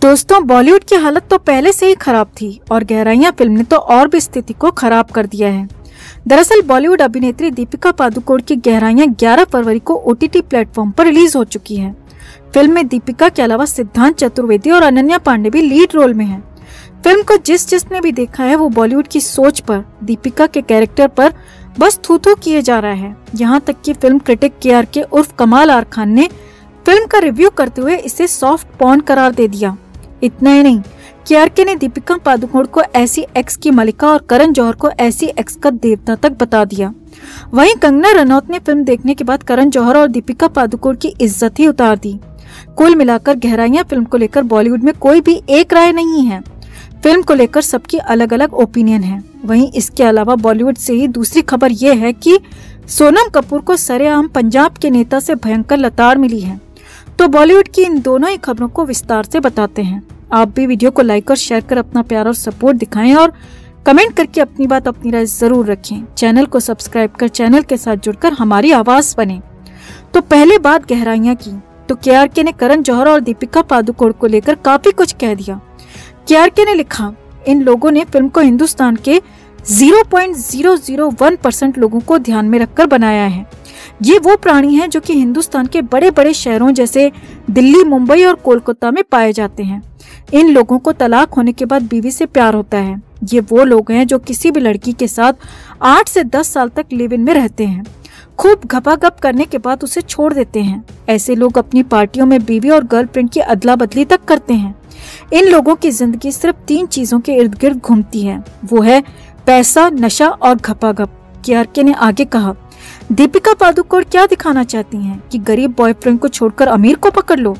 दोस्तों, बॉलीवुड की हालत तो पहले से ही खराब थी और गहराइया फ़िल्म ने तो और भी स्थिति को खराब कर दिया है। दरअसल, बॉलीवुड अभिनेत्री दीपिका पादुकोण की गहराइयाँ 11 फरवरी को ओटीटी प्लेटफॉर्म पर रिलीज़ हो चुकी है। फ़िल्म में दीपिका के अलावा सिद्धांत चतुर्वेदी और अनन्या पांडे भी लीड रोल में हैं। फ़िल्म को जिस जिसने भी देखा है, वो बॉलीवुड की सोच पर, दीपिका के कैरेक्टर पर बस थू थू किए जा रहा है। यहाँ तक कि फ़िल्म क्रिटिक के आर के उर्फ़ कमाल आर खान ने फ़िल्म का रिव्यू करते हुए इसे सॉफ्ट पॉन करार दे दिया। इतना ही नहीं के ने दीपिका पादुकोण को ऐसी एक्स की मलिका और करण जौहर को ऐसी एक्स का देवता तक बता दिया। वहीं कंगना रनौत ने फ़िल्म देखने के बाद करण जौहर और दीपिका पादुकोण की इज़्ज़त ही उतार दी। कुल मिलाकर गहराइयाँ फ़िल्म को लेकर बॉलीवुड में कोई भी एक राय नहीं है। फ़िल्म को लेकर सबकी अलग अलग ओपिनियन है। वहीं इसके अलावा बॉलीवुड से ही दूसरी खबर ये है कि सोनम कपूर को सरेआम पंजाब के नेता से भयंकर लताड़ मिली है। तो बॉलीवुड की इन दोनों ही खबरों को विस्तार से बताते हैं। आप भी वीडियो को लाइक और शेयर कर अपना प्यार और सपोर्ट दिखाएँ और कमेंट करके अपनी बात, अपनी राय ज़रूर रखें। चैनल को सब्सक्राइब कर चैनल के साथ जुड़कर हमारी आवाज़ बने। तो पहले बात गहराइया की। तो के ने करण जौहर और दीपिका पादुकोण को लेकर काफ़ी कुछ कह दिया। के ने लिखा, इन लोगों ने फ़िल्म को हिंदुस्तान के 0.001 परसेंट लोगों को ध्यान में रखकर बनाया है। ये वो प्राणी हैं जो कि हिंदुस्तान के बड़े बड़े शहरों जैसे दिल्ली, मुंबई और कोलकाता में पाए जाते हैं। इन लोगों को तलाक होने के बाद बीवी से प्यार होता है। ये वो लोग हैं जो किसी भी लड़की के साथ आठ से दस साल तक लिव इन में रहते हैं। खूब घपाघप करने के बाद उसे छोड़ देते हैं। ऐसे लोग अपनी पार्टियों में बीवी और गर्लफ्रेंड की अदला बदली तक करते हैं। इन लोगों की ज़िंदगी सिर्फ़ तीन चीज़ों के इर्द गिर्द घूमती है। वो है पैसा, नशा और घपाघप। के ने आगे कहा। दीपिका पादुकोण क्या दिखाना चाहती हैं कि गरीब बॉयफ्रेंड को छोड़कर अमीर को पकड़ लो?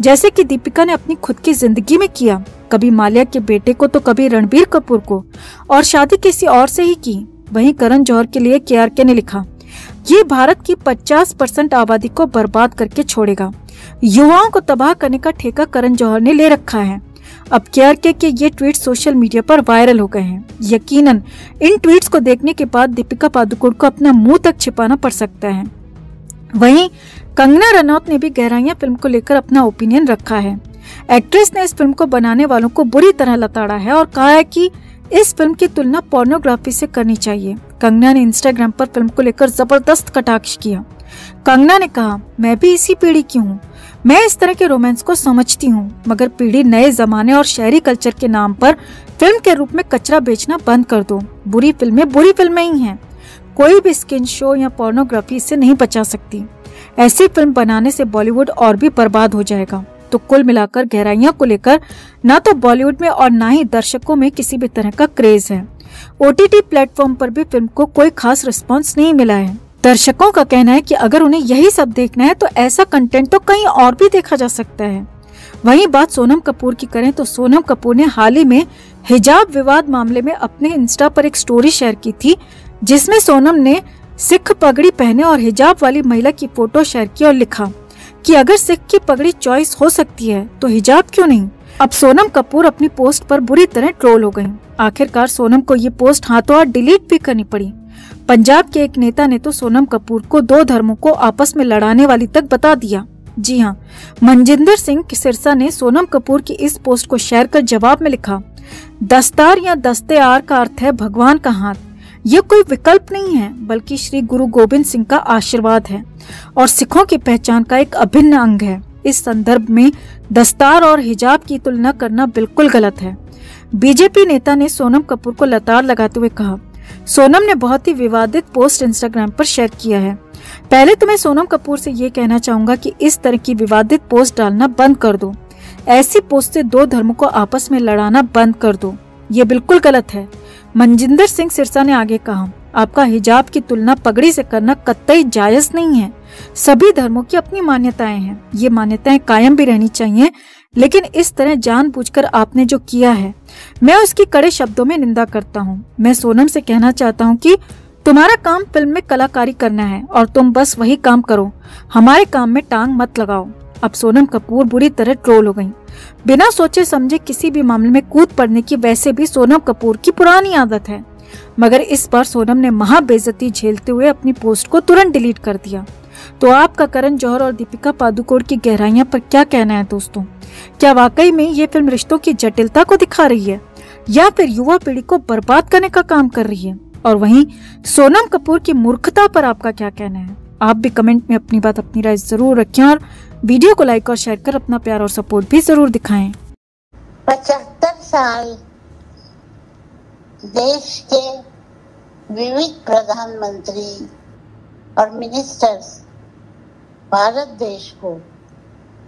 जैसे कि दीपिका ने अपनी खुद की ज़िंदगी में किया, कभी मालिया के बेटे को तो कभी रणबीर कपूर को, और शादी किसी और से ही की, वहीं करण जौहर के लिए के ने लिखा, ये भारत की 50 परसेंट आबादी को बर्बाद करके छोड़ेगा। युवाओं को तबाह करने का ठेका करण जौहर ने ले रखा है। अब केयर के, के ये ट्वीट सोशल मीडिया पर वायरल हो गए हैं। यकीनन इन ट्वीट्स को देखने के बाद दीपिका पादुकोण को अपना मुँह तक छिपाना पड़ सकता है। वहीं कंगना रनौत ने भी गहराइया फ़िल्म को लेकर अपना ओपिनियन रखा है। एक्ट्रेस ने इस फ़िल्म को बनाने वालों को बुरी तरह लताड़ा है और कहा है कि इस फ़िल्म की तुलना पोर्नोग्राफी से करनी चाहिए। कंगना ने इंस्टाग्राम पर फ़िल्म को लेकर ज़बरदस्त कटाक्ष किया। कंगना ने कहा मैं भी इसी पीढ़ी की हूँ। मैं इस तरह के रोमांस को समझती हूँ, मगर पीढ़ी नए जमाने और शहरी कल्चर के नाम पर फ़िल्म के रूप में कचरा बेचना बंद कर दो। बुरी फ़िल्में बुरी फ़िल्में ही हैं। कोई भी स्किन शो या पोर्नोग्राफी इससे नहीं बचा सकती। ऐसी फ़िल्म बनाने से बॉलीवुड और भी बर्बाद हो जाएगा। तो कुल मिलाकर गहराइयों को लेकर न तो बॉलीवुड में और न ही दर्शकों में किसी भी तरह का क्रेज है। ओटीटी प्लेटफॉर्म पर भी फ़िल्म को कोई खास रिस्पांस नहीं मिला है। दर्शकों का कहना है कि अगर उन्हें यही सब देखना है तो ऐसा कंटेंट तो कहीं और भी देखा जा सकता है। वहीं बात सोनम कपूर की करें तो सोनम कपूर ने हाल ही में हिजाब विवाद मामले में अपने इंस्टा पर एक स्टोरी शेयर की थी, जिसमें सोनम ने सिख पगड़ी पहने और हिजाब वाली महिला की फ़ोटो शेयर की और लिखा कि अगर सिख की पगड़ी चॉइस हो सकती है तो हिजाब क्यों नहीं? अब सोनम कपूर अपनी पोस्ट पर बुरी तरह ट्रोल हो गई आखिरकार सोनम को ये पोस्ट हाथों हाथ डिलीट भी करनी पड़ी। पंजाब के एक नेता ने तो सोनम कपूर को दो धर्मों को आपस में लड़ाने वाली तक बता दिया। जी हाँ मनजिंदर सिंह सिरसा ने सोनम कपूर की इस पोस्ट को शेयर कर जवाब में लिखा, दस्तार या दस्ते आर का अर्थ है भगवान का हाथ। ये कोई विकल्प नहीं है, बल्कि श्री गुरु गोविंद सिंह का आशीर्वाद है और सिखों की पहचान का एक अभिन्न अंग है। इस संदर्भ में दस्तार और हिजाब की तुलना करना बिल्कुल गलत है। बीजेपी नेता ने सोनम कपूर को लतार लगाते हुए कहा सोनम ने बहुत ही विवादित पोस्ट इंस्टाग्राम पर शेयर किया है। पहले तो मैं सोनम कपूर से ये कहना चाहूँगा कि इस तरह की विवादित पोस्ट डालना बंद कर दो। ऐसी पोस्ट से दो धर्मों को आपस में लड़ाना बंद कर दो। ये बिल्कुल गलत है। मनजिंदर सिंह सिरसा ने आगे कहा, आपका हिजाब की तुलना पगड़ी से करना कतई जायज़ नहीं है। सभी धर्मों की अपनी मान्यताएँ हैं। ये मान्यताएँ कायम भी रहनी चाहिए लेकिन इस तरह जानबूझकर आपने जो किया है, मैं उसकी कड़े शब्दों में निंदा करता हूँ। मैं सोनम से कहना चाहता हूँ कि तुम्हारा काम फ़िल्म में कलाकारी करना है और तुम बस वही काम करो। हमारे काम में टांग मत लगाओ। अब सोनम कपूर बुरी तरह ट्रोल हो गई बिना सोचे समझे किसी भी मामले में कूद पड़ने की वैसे भी सोनम कपूर की पुरानी आदत है। मगर इस बार सोनम ने महा बेजती झेलते हुए अपनी पोस्ट को तुरंत डिलीट कर दिया। तो आपका करण जौहर और दीपिका पादुकोण की गहराइयाँ पर क्या कहना है दोस्तों? क्या वाकई में ये फ़िल्म रिश्तों की जटिलता को दिखा रही है? या फिर युवा पीढ़ी को बर्बाद करने का काम कर रही है? और वहीं, सोनम कपूर की मूर्खता पर आपका क्या कहना है? आप भी कमेंट में अपनी बात, अपनी राय ज़रूर रखें और वीडियो को लाइक और शेयर कर अपना प्यार और सपोर्ट भी ज़रूर दिखाएँ। पचहत्तर साल देश के विविध प्रधानमंत्री और मिनिस्टर्स भारत देश को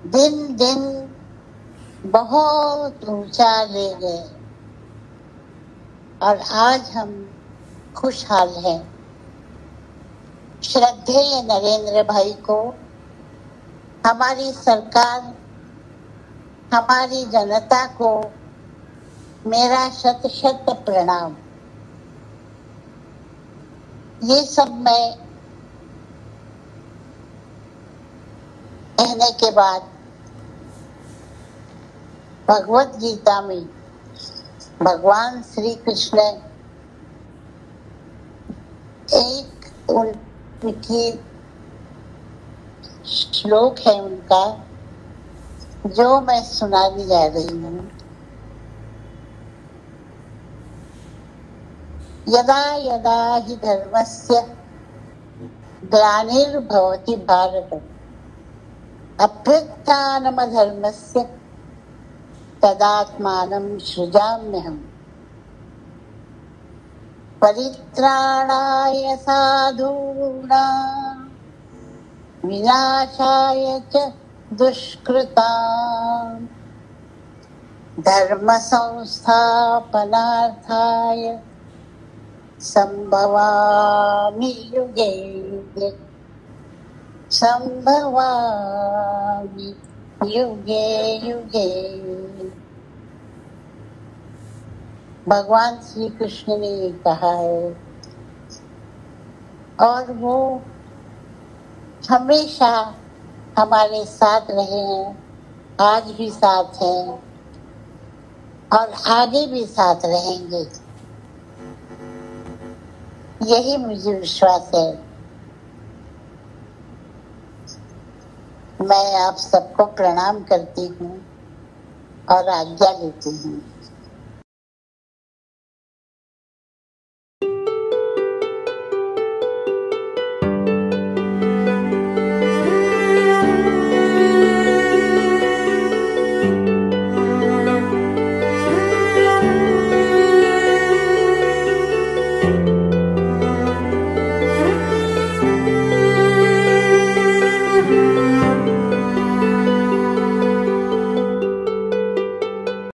दिन दिन बहुत ऊँचा ले गए। और आज हम खुशहाल हैं। श्रद्धेय नरेंद्र भाई को हमारी सरकार, हमारी जनता को मेरा शत शत प्रणाम। ये सब मैं कहने के बाद भगवत गीता में भगवान श्री कृष्ण एक उनकी श्लोक है उनका, जो मैं सुनाने जा रही हूँ। यदा यदा हि धर्मस्य ग्लानिर्भवति भारत अभ्युत्थानमधर्मस्य तदात्मानं सृजाम्यहम्। परित्राणाय साधूना विनाशाय च दुष्कृता। धर्मसंस्थापनार्थाय युगे सम्भवामि युगे युगे भगवान श्री कृष्ण ने कहा है और वो हमेशा हमारे साथ रहे हैं, आज भी साथ हैं और आगे भी साथ रहेंगे। यही मुझे विश्वास है। मैं आप सबको प्रणाम करती हूँ और आज्ञा लेती हूँ।